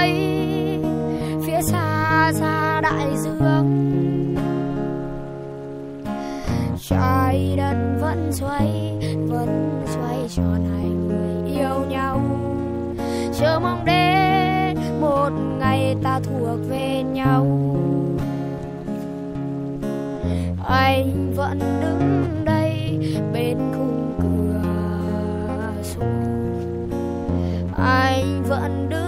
ấy, phía xa xa đại dương. Trái đất vẫn xoay vẫn xoay tròn hai người yêu nhau. Chờ mong đến một ngày ta thuộc về nhau. Anh vẫn đứng đây bên khung cửa sổ. Anh vẫn đứng